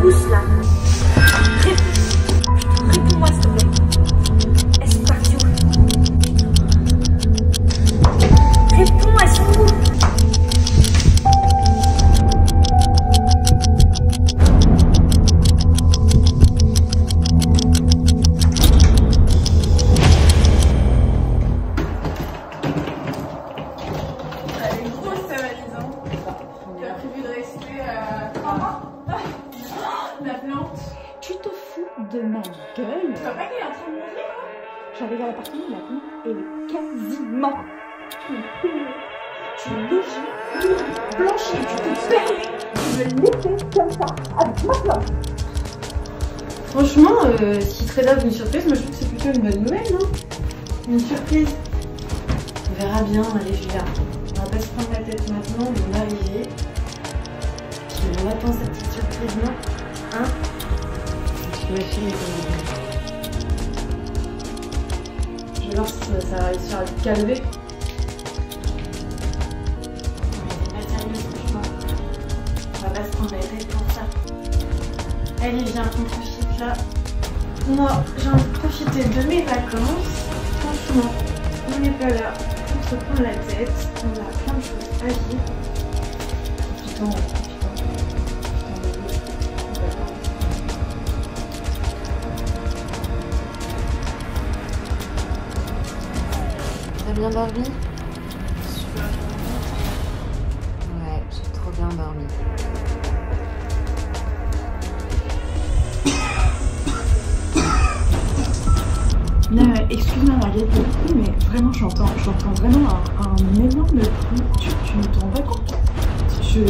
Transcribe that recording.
不需要 Tu te fous de ma gueule Tu vois pas qu'elle est en train de mourir hein. là J'avais vers l'appartement, la est quasiment. Tu es logé, blanchi, tu te permets de me laisser comme ça, avec ma flamme. Franchement, euh, si Treda veut une surprise, moi je trouve que c'est plutôt une bonne nouvelle, non Une surprise On verra bien, allez Julia. On va pas se prendre la tête maintenant, on va. Je vais voir si ça va réussir à calmer. On va pas se prendre la ça. Allez, viens, on profite là. Moi, j'ai envie de profiter de mes vacances. Franchement, on n'est pas là pour se prendre la tête. On a plein de choses à vivre. Profitons, bien dormi Ouais, j'ai trop bien dormi. Excuse-moi Mariette, mais vraiment j'entends, j'entends vraiment un, un énorme bruit. Tu, tu ne te rends compte? Je,